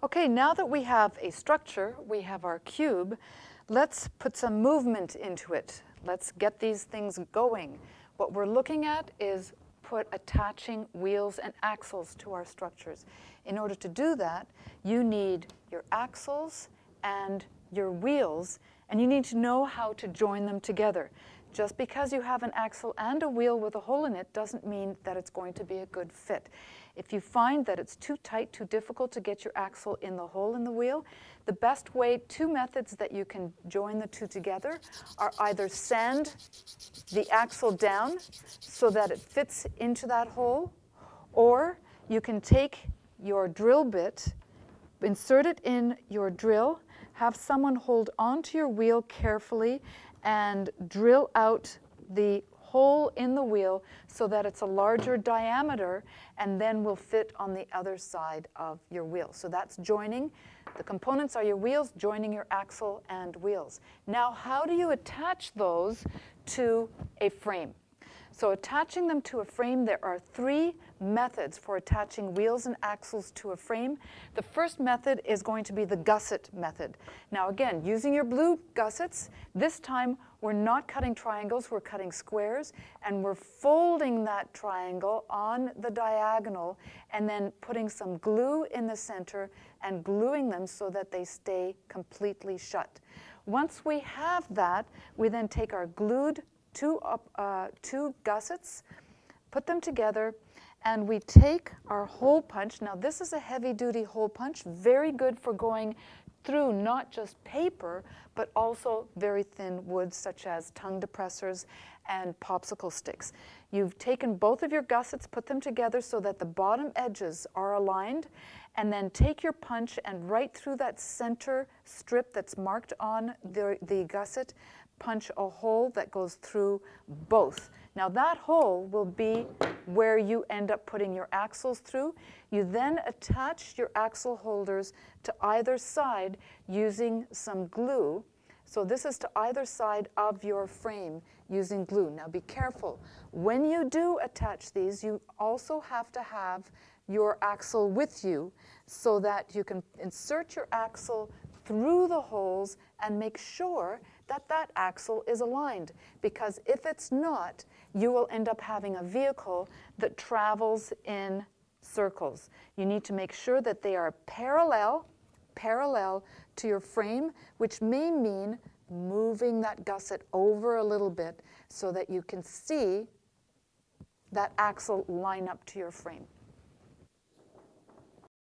Okay, now that we have a structure, we have our cube, let's put some movement into it. Let's get these things going. What we're looking at is put attaching wheels and axles to our structures. In order to do that, you need your axles and your wheels, and you need to know how to join them together. Just because you have an axle and a wheel with a hole in it doesn't mean that it's going to be a good fit. If you find that it's too tight, too difficult to get your axle in the hole in the wheel, the best way, two methods that you can join the two together are either sand the axle down so that it fits into that hole, or you can take your drill bit, insert it in your drill, have someone hold onto your wheel carefully and drill out the hole in the wheel so that it's a larger diameter and then will fit on the other side of your wheel. So that's joining. The components are your wheels, joining your axle and wheels. Now, how do you attach those to a frame? So attaching them to a frame, there are three methods for attaching wheels and axles to a frame. The first method is going to be the gusset method. Now again, using your blue gussets, this time we're not cutting triangles, we're cutting squares, and we're folding that triangle on the diagonal and then putting some glue in the center and gluing them so that they stay completely shut. Once we have that, we then take our glued two, uh, two gussets, put them together, and we take our hole punch. Now this is a heavy duty hole punch, very good for going through not just paper, but also very thin wood such as tongue depressors and popsicle sticks. You've taken both of your gussets, put them together so that the bottom edges are aligned, and then take your punch and right through that center strip that's marked on the, the gusset, punch a hole that goes through both. Now that hole will be where you end up putting your axles through. You then attach your axle holders to either side using some glue. So this is to either side of your frame using glue. Now be careful. When you do attach these, you also have to have your axle with you so that you can insert your axle through the holes and make sure that that axle is aligned. Because if it's not, you will end up having a vehicle that travels in circles. You need to make sure that they are parallel, parallel to your frame, which may mean moving that gusset over a little bit so that you can see that axle line up to your frame.